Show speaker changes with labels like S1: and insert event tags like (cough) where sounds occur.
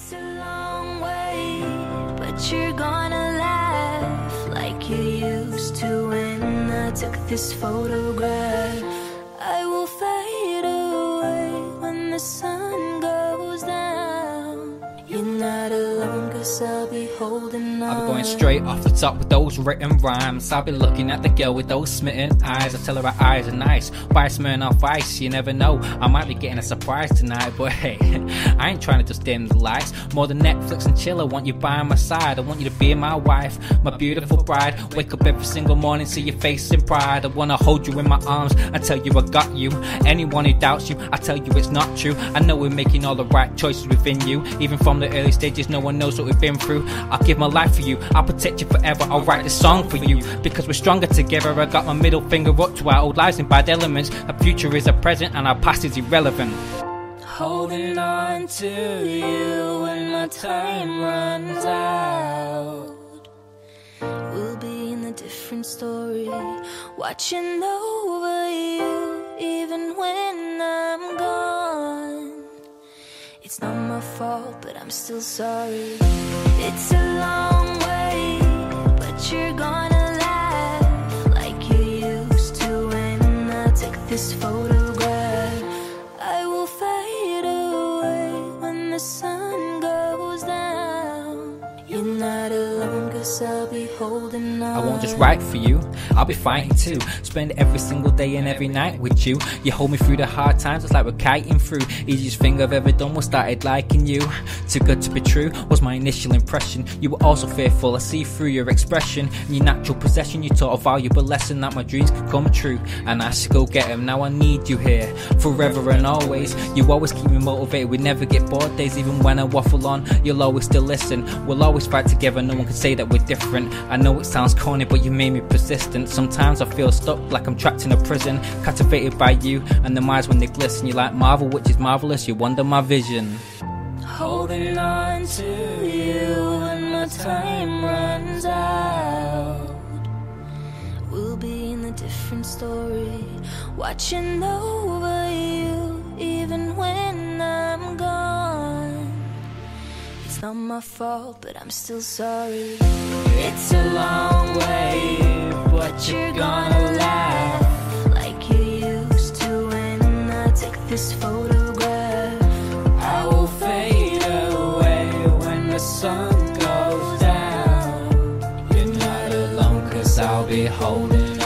S1: It's a long way, but you're gonna laugh like you used to when I took this photograph. I'll be
S2: going straight off the top with those written rhymes. I'll be looking at the girl with those smitten eyes. I tell her her eyes are nice. Buy Smirnoff Ice, you never know. I might be getting a surprise tonight, but (laughs) hey, I ain't trying to just dim the lights. More than Netflix and chill, I want you by my side. I want you to be my wife, my beautiful bride. Wake up every single morning, see your face in pride. I wanna hold you in my arms I tell you I got you. Anyone who doubts you, I tell you it's not true. I know we're making all the right choices within you. Even from the early stages, no one knows what we've been through. I'll give my life for you, I'll protect you forever. I'll write this song for you because we're stronger together. I got my middle finger up to our old lives and bad elements. Our future is a present and our past is irrelevant.
S1: Holding on to you when my time runs out. We'll be in a different story, watching over you even when I'm gone. It's not my fault, but I'm still sorry. It's a long way, but you're gonna laugh like you used to when I took this photograph. I
S2: won't just write for you, I'll be fighting too. Spend every single day and every night with you. You hold me through the hard times, it's like we're kiting through. Easiest thing I've ever done was started liking you. Too good to be true was my initial impression. You were also fearful, I see through your expression. Your natural possession, you taught a valuable lesson that my dreams could come true. And I should go get them, now I need you here. Forever and always, you always keep me motivated. We never get bored days, even when I waffle on. You'll always still listen. We'll always fight together, no one can say that we're different. I know it sounds corny, but you made me persistent. Sometimes I feel stuck like I'm trapped in a prison, captivated by you and the eyes when they glisten. You like Marvel, which is marvelous. You wonder my vision.
S1: Holding on to you when my time runs out. We'll be in a different story, watching over you my fault, but I'm still sorry. It's a long way, but you're gonna laugh like you used to when I took this photograph. I will fade away when the sun goes down.
S2: You're not alone, cause I'll be holding